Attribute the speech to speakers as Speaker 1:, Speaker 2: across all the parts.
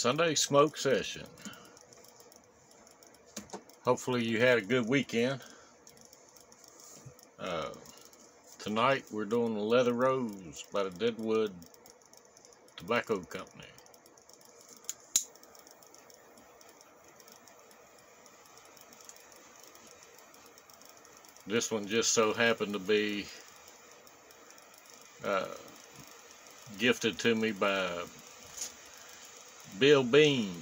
Speaker 1: Sunday smoke session. Hopefully you had a good weekend. Uh, tonight we're doing the Leather Rose by the Deadwood Tobacco Company. This one just so happened to be uh, gifted to me by Bill Bean.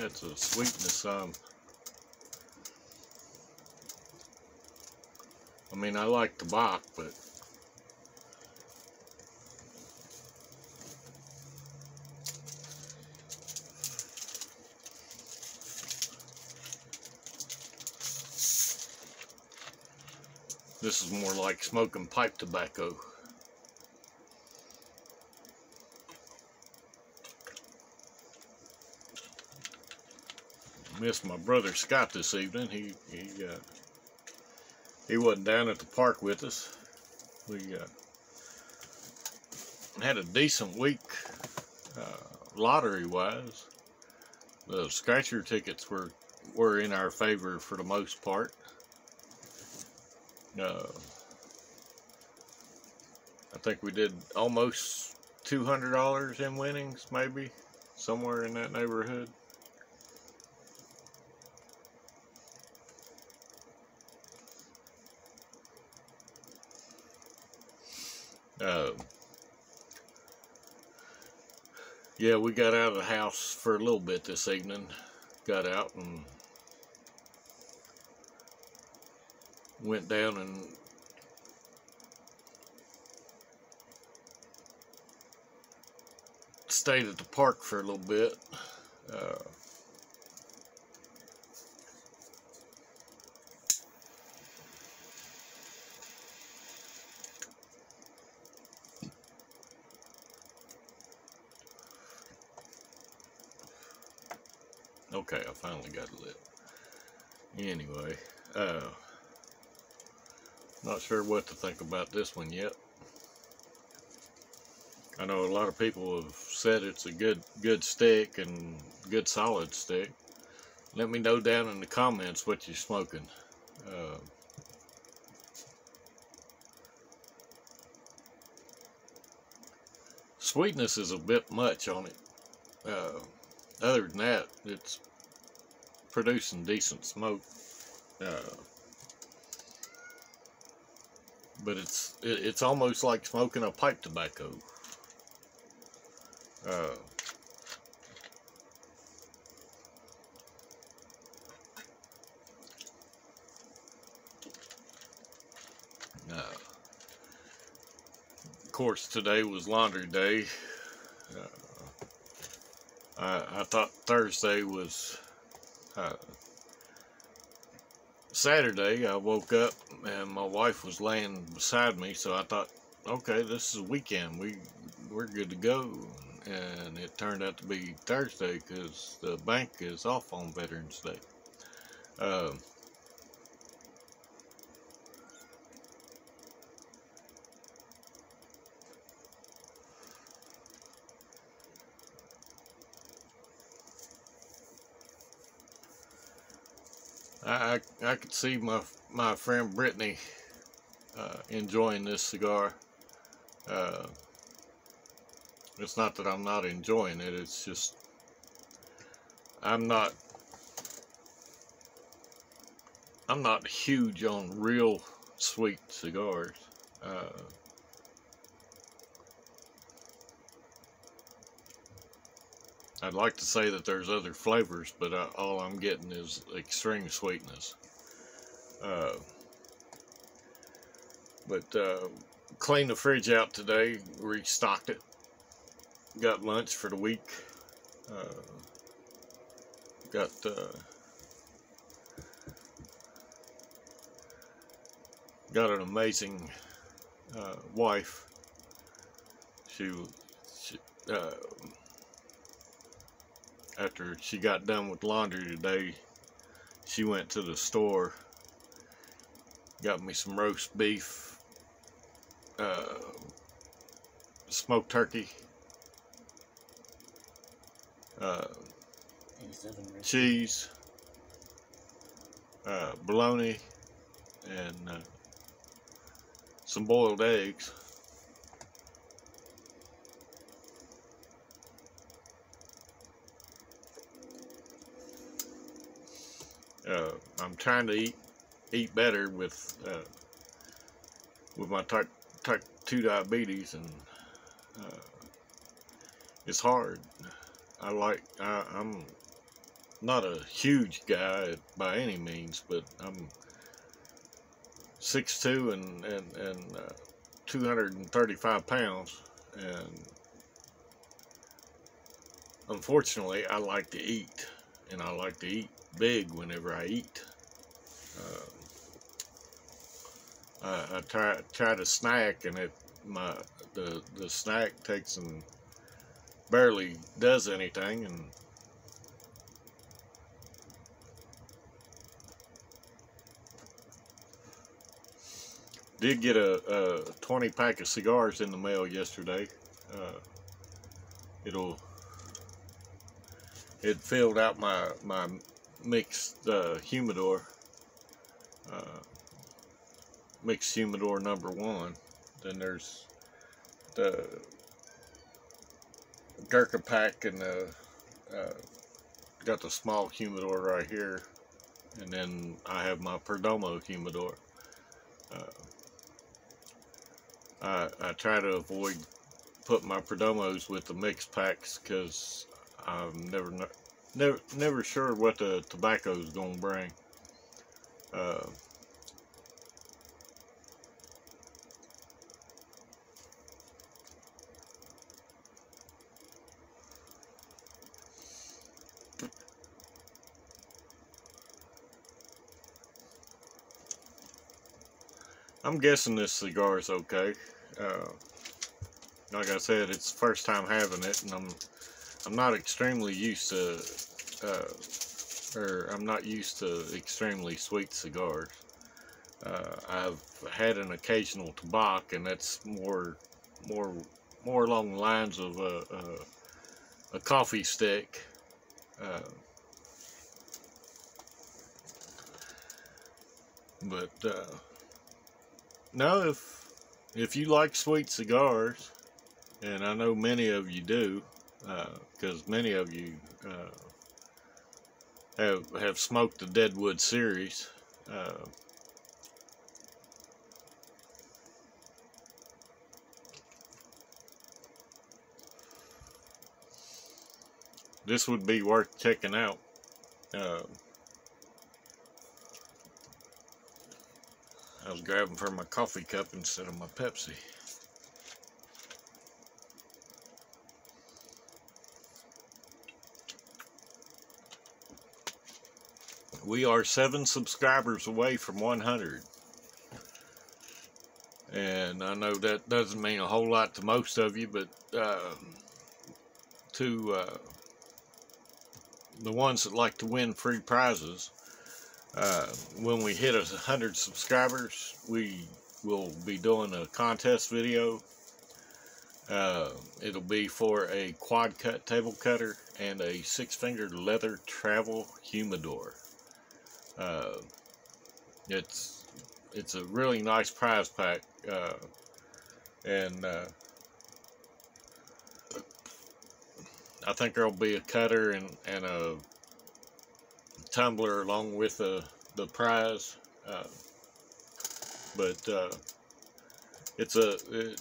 Speaker 1: That's a sweetness. Um, I mean, I like the Bach, but this is more like smoking pipe tobacco. Missed my brother Scott this evening. He he uh, he wasn't down at the park with us. We uh, had a decent week uh, lottery wise. The scratcher tickets were were in our favor for the most part. Uh, I think we did almost two hundred dollars in winnings, maybe somewhere in that neighborhood. Uh, yeah, we got out of the house for a little bit this evening. Got out and went down and stayed at the park for a little bit. Uh, Okay, I finally got it lit. Anyway, uh, not sure what to think about this one yet. I know a lot of people have said it's a good good stick and good solid stick. Let me know down in the comments what you're smoking. Uh, sweetness is a bit much on it. Uh, other than that, it's producing decent smoke. Uh, but it's it, it's almost like smoking a pipe tobacco. Uh, uh, of course, today was laundry day. Uh, I, I thought Thursday was uh, Saturday. I woke up and my wife was laying beside me, so I thought, okay, this is a weekend. We we're good to go. And it turned out to be Thursday because the bank is off on Veterans Day. Uh, I, I, I could see my my friend Brittany uh, enjoying this cigar. Uh, it's not that I'm not enjoying it. It's just I'm not I'm not huge on real sweet cigars. Uh, I'd like to say that there's other flavors, but I, all I'm getting is extreme sweetness. Uh, but uh, cleaned the fridge out today, restocked it, got lunch for the week, uh, got uh, got an amazing uh, wife. She, she uh, after she got done with laundry today, she went to the store, got me some roast beef, uh, smoked turkey, uh, cheese, uh, bologna, and uh, some boiled eggs. Uh, I'm trying to eat eat better with uh, with my type two diabetes, and uh, it's hard. I like I, I'm not a huge guy by any means, but I'm 6'2 and and and uh, 235 pounds, and unfortunately, I like to eat, and I like to eat big whenever I eat. Uh, I, I try try to snack, and it my the the snack takes and barely does anything, and did get a, a 20 pack of cigars in the mail yesterday. Uh, it'll it filled out my my mixed the humidor, uh, mixed humidor number one. Then there's the Gurkha pack and the uh, got the small humidor right here, and then I have my Perdomo humidor. Uh, I, I try to avoid putting my Perdomos with the mix packs because I've never never never sure what the tobacco is going to bring. Uh, I'm guessing this cigar is okay. Uh, like I said, it's the first time having it, and I'm I'm not extremely used to, uh, or I'm not used to extremely sweet cigars. Uh, I've had an occasional tobacco, and that's more, more, more along the lines of a, a, a coffee stick. Uh, but uh, if if you like sweet cigars, and I know many of you do, because uh, many of you uh, have have smoked the Deadwood series. Uh, this would be worth checking out. Uh, I was grabbing for my coffee cup instead of my Pepsi. We are seven subscribers away from 100. And I know that doesn't mean a whole lot to most of you, but uh, to uh, the ones that like to win free prizes, uh, when we hit a hundred subscribers, we will be doing a contest video. Uh, it'll be for a quad cut table cutter and a six fingered leather travel humidor. Uh, it's it's a really nice prize pack, uh, and uh, I think there'll be a cutter and and a tumbler along with the the prize. Uh, but uh, it's a it,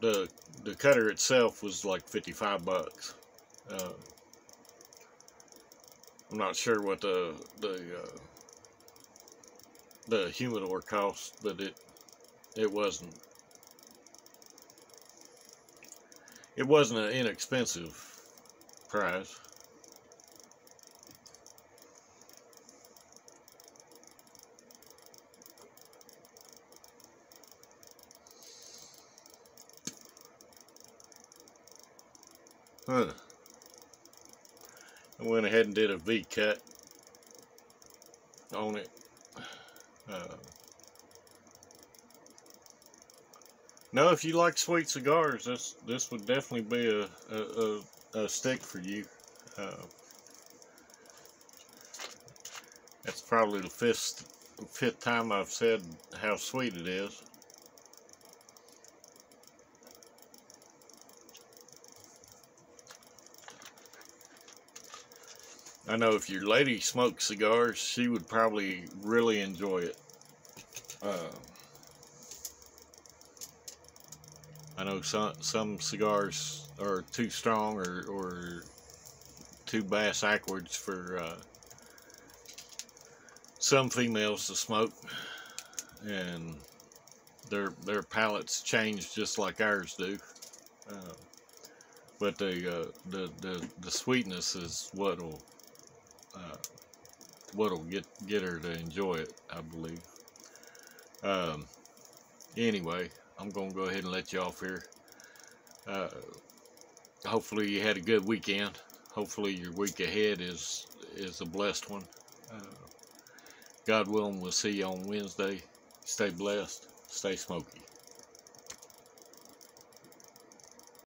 Speaker 1: the the cutter itself was like 55 bucks Uh, I'm not sure what the the uh, the humidor cost, but it it wasn't it wasn't an inexpensive price. Huh. I went ahead and did a V cut on it. Uh, if you like sweet cigars, this this would definitely be a a, a, a stick for you. Uh, that's probably the fifth fifth time I've said how sweet it is. I know if your lady smokes cigars, she would probably really enjoy it. Uh, I know some some cigars are too strong or, or too bass backwards for uh, some females to smoke, and their their palates change just like ours do. Uh, but the, uh, the the the sweetness is what'll uh, what'll get get her to enjoy it, I believe. Um, anyway, I'm gonna go ahead and let you off here. Uh, hopefully you had a good weekend. Hopefully your week ahead is is a blessed one. Uh, God willing, we'll see you on Wednesday. Stay blessed. Stay smoky.